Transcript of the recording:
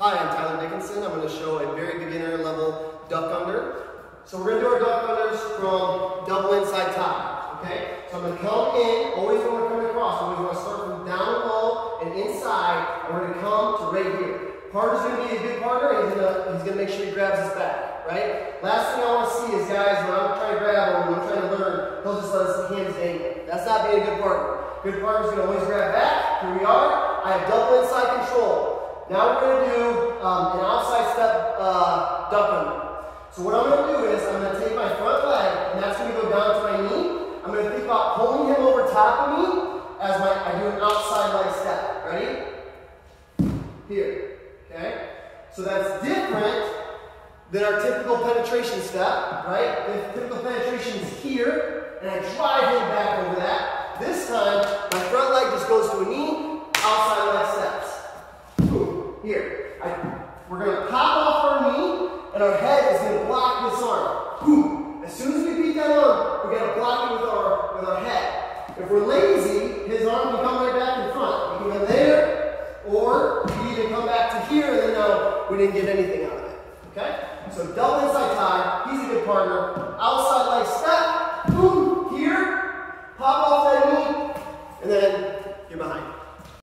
Hi, I'm Tyler Dickenson. I'm going to show a very beginner level duck under. So we're going to do our duck unders from double inside tie. Okay? So I'm going to come in, always when we're coming across, always want to start from down low and inside, and we're going to come to right here. Partner's going to be a good partner, he's going to, he's going to make sure he grabs his back, right? Last thing I want to see is guys, when I'm trying to grab him, when I'm trying to learn, he'll just let his hands dangle. That's not being a good partner. Good partner's going to always grab back. Here we are. I have double inside control. Now we're going to do um, an outside step uh, duck under. So what I'm going to do is I'm going to take my front leg, and that's going to go down to my knee. I'm going to think about pulling him over top of me as my I do an outside leg step. Ready? Here. Okay? So that's different than our typical penetration step, right? The typical penetration is here, and I drive him back over that. This time, my front leg just goes to a knee, outside leg steps. Here. I, we're going to pop off our knee, and our head is going to block this arm. Boom. As soon as we beat that arm, we're going to block it with our, with our head. If we're lazy, his arm can come right back in front. Go there, or he can come back to here, and then now we didn't get anything out of it. Okay? So double inside tie, he's a good partner. Outside leg step, boom, here, pop off that knee, and then.